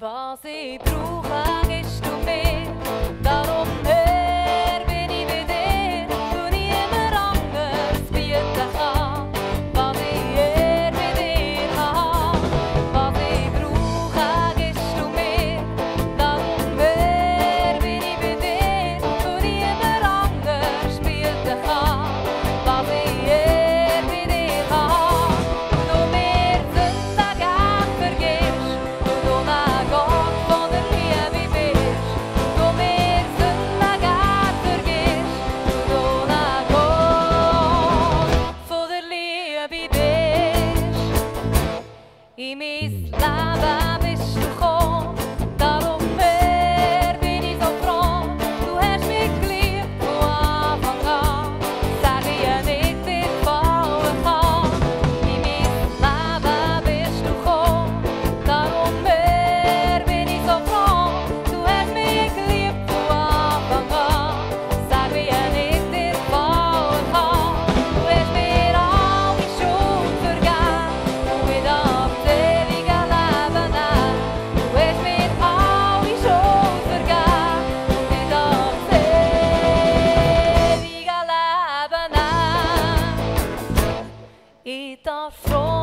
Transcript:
Was ich brauche, ist du mehr. Me slava. e tá fora.